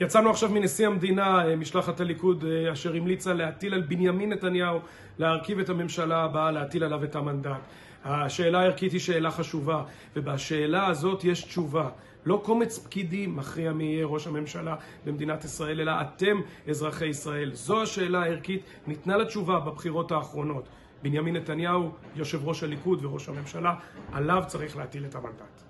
יצאנו עכשיו מנשיא המדינה, אה, משלחת הליכוד, אה, אשר המליצה להטיל על בנימין נתניהו להרכיב את הממשלה הבאה, להטיל עליו את המנדט. השאלה הערכית היא שאלה חשובה, ובשאלה הזאת יש תשובה. לא קומץ פקידים מכריע מי יהיה ראש הממשלה במדינת ישראל, אלא אתם, אזרחי ישראל. זו השאלה הערכית, ניתנה לה תשובה בבחירות האחרונות. בנימין נתניהו, יושב ראש הליכוד וראש הממשלה, עליו צריך להטיל את המנדט.